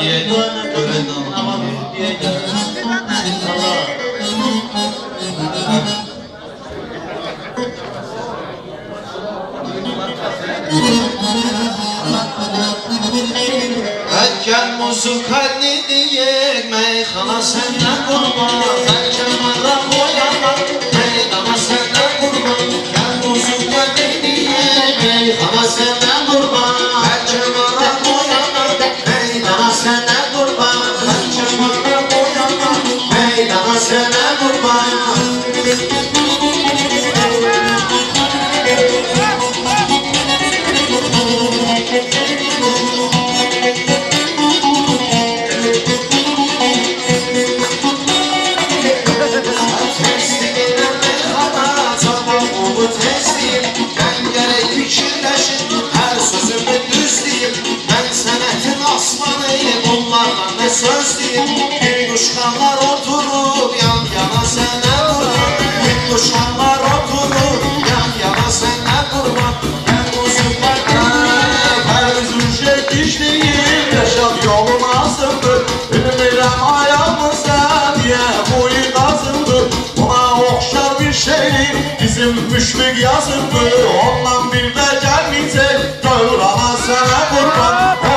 diye gören Gün kuşkanlar oturup yan yana sene kurban. Gün kuşkanlar oturup yan yana sene kurban. Gel muzuka Her üzülce dişliyim Yaşam yolum azımdır Bilmirəm ayağımıza diye boyu kazındı Ona okşar bir şey bizim müşfik yazındı Ondan bir de gelmeyecek Gavrana sana kurban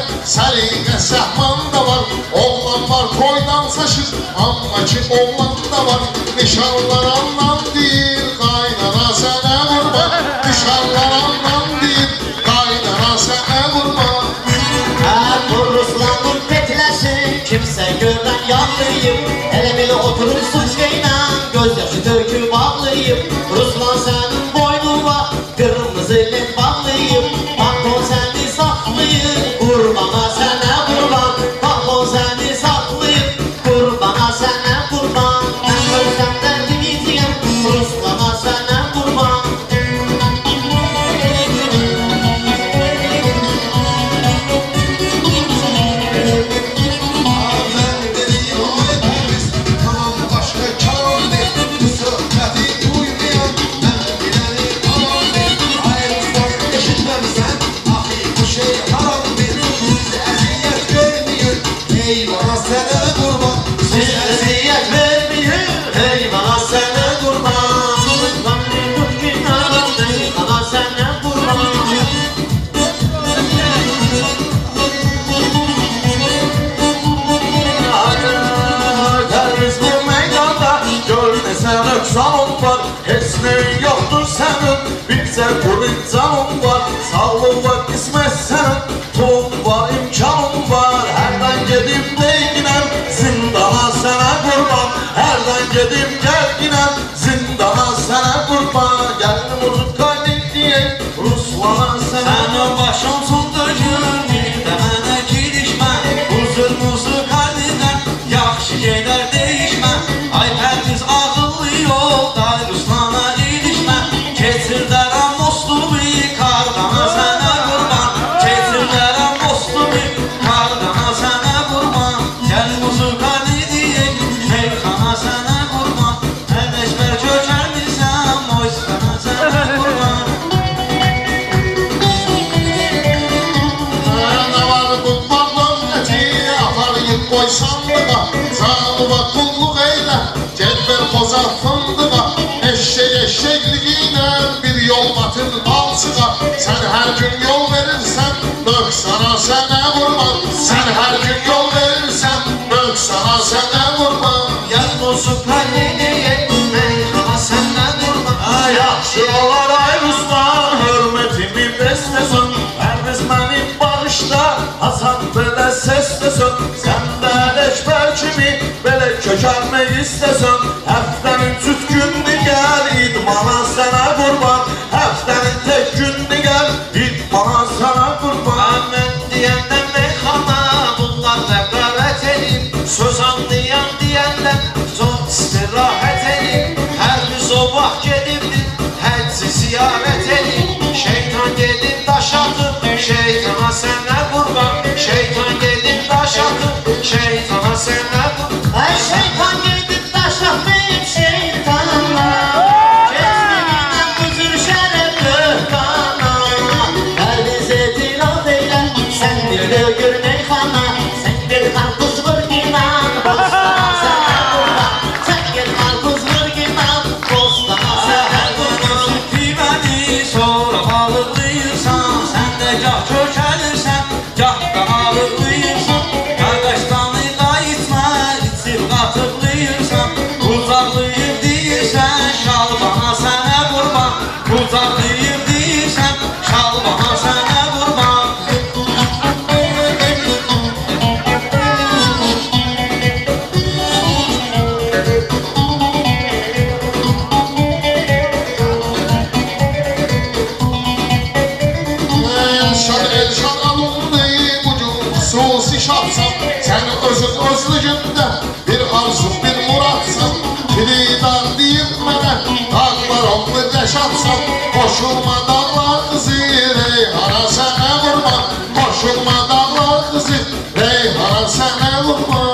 meyhanede Seline sehman da var Oğlan var koydan saçır. Ama ki oğlan da var Nişanlar anlam değil Kaynana sene kurban Nişanlar anlam değil Kaynana sene kurban Her Ruslandım petləsin Kimsə görən yanlıyım. Elə belə oturursun şeylə tut günahım Eyvana sənə qurban Deriz bu meydanda Gör ne sen var Heç neyin yoktur senin Bilse bunun canın var Sağlık var kısmet Tulum var imkanın var. Herden gedim değginem Zindana sana kurban. Herden gedim gelginem Zindana koy sandığa Zalıma kulluk eyle Cedber bozar fındığa Eşek eşekliğine bir yol batır balsığa Sen her gün yol verirsen Dök sana sene vurma Sen her gün yol verirsen Dök sana sene vurma Gel muzukalli mi? Böyle köker mi istesem? Heftenin tüt günü gel, id bana sana kurban. Heftenin tek günü gel, id bana sana kurban. Amen diyenden meyhana, bunlar regaret edin. Söz anlayan diyenden, son istirahat edin. Her bir sabah gelirdim, hepsi ziyaret edin. Şeytan gelip taş attı, şeytana senden kurban. Şeytan gelip taş attım Şeytana sen attım Ben şeytan yedim taş attım Şal bana sənə qurban Uzaqlayım deyirsən Şal bana sənə qurban Elşad, Elşad alın neyi Susi şapsam Sən özün özlücündə Bir arzun Fidan deyip mənə Ağlarım mı dəşatsan Qoşulma dağlar qızı Reyhana sənə vurma. Qoşulma dağlar qızı Reyhana sənə vurma.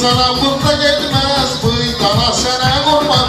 sana bu kadermez bu dana sene kurban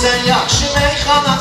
Sen yakşı meykana